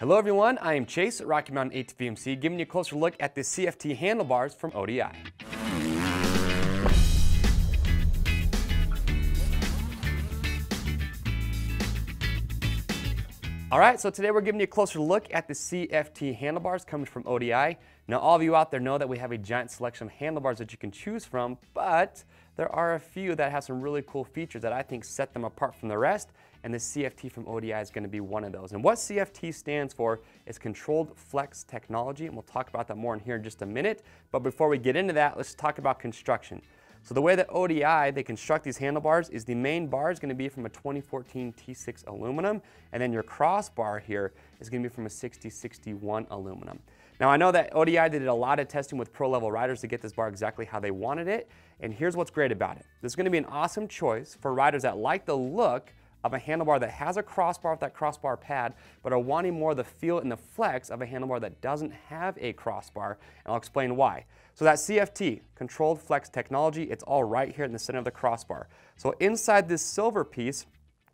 Hello everyone, I am Chase at Rocky Mountain ATVMC giving you a closer look at the CFT handlebars from ODI. All right, so today we're giving you a closer look at the CFT handlebars coming from ODI. Now all of you out there know that we have a giant selection of handlebars that you can choose from, but there are a few that have some really cool features that I think set them apart from the rest, and the CFT from ODI is gonna be one of those. And what CFT stands for is Controlled Flex Technology, and we'll talk about that more in here in just a minute. But before we get into that, let's talk about construction. So the way that ODI, they construct these handlebars is the main bar is going to be from a 2014 T6 aluminum, and then your crossbar here is going to be from a 6061 aluminum. Now I know that ODI did a lot of testing with pro level riders to get this bar exactly how they wanted it, and here's what's great about it. This is going to be an awesome choice for riders that like the look of a handlebar that has a crossbar with that crossbar pad, but are wanting more the feel and the flex of a handlebar that doesn't have a crossbar, and I'll explain why. So that CFT, Controlled Flex Technology, it's all right here in the center of the crossbar. So inside this silver piece,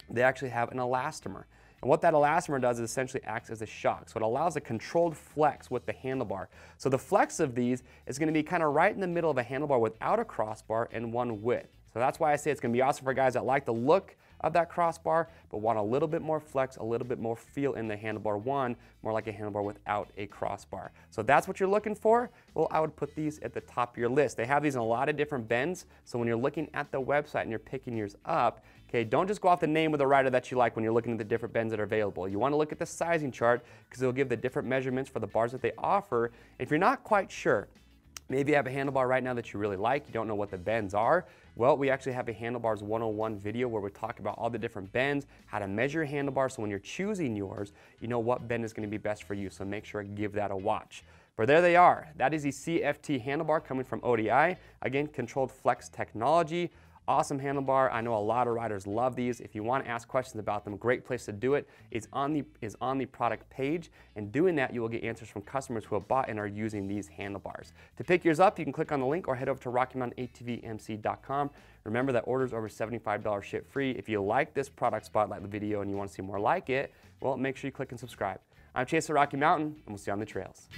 they actually have an elastomer. And what that elastomer does is essentially acts as a shock. So it allows a controlled flex with the handlebar. So the flex of these is going to be kind of right in the middle of a handlebar without a crossbar and one with. So that's why I say it's going to be awesome for guys that like the look of that crossbar, but want a little bit more flex, a little bit more feel in the handlebar one, more like a handlebar without a crossbar. So that's what you're looking for. Well, I would put these at the top of your list. They have these in a lot of different bends. So when you're looking at the website and you're picking yours up, okay, don't just go off the name of the rider that you like when you're looking at the different bends that are available. You want to look at the sizing chart because it'll give the different measurements for the bars that they offer. If you're not quite sure, Maybe you have a handlebar right now that you really like, you don't know what the bends are. Well, we actually have a handlebars 101 video where we talk about all the different bends, how to measure your handlebar, so when you're choosing yours, you know what bend is gonna be best for you, so make sure to give that a watch. But there they are. That is the CFT handlebar coming from ODI. Again, controlled flex technology. Awesome handlebar. I know a lot of riders love these. If you want to ask questions about them, great place to do it is on the is on the product page. And doing that, you will get answers from customers who have bought and are using these handlebars. To pick yours up, you can click on the link or head over to RockyMountainATVMC.com. Remember that orders over $75 ship free. If you like this product spotlight video and you want to see more like it, well, make sure you click and subscribe. I'm Chase at Rocky Mountain, and we'll see you on the trails.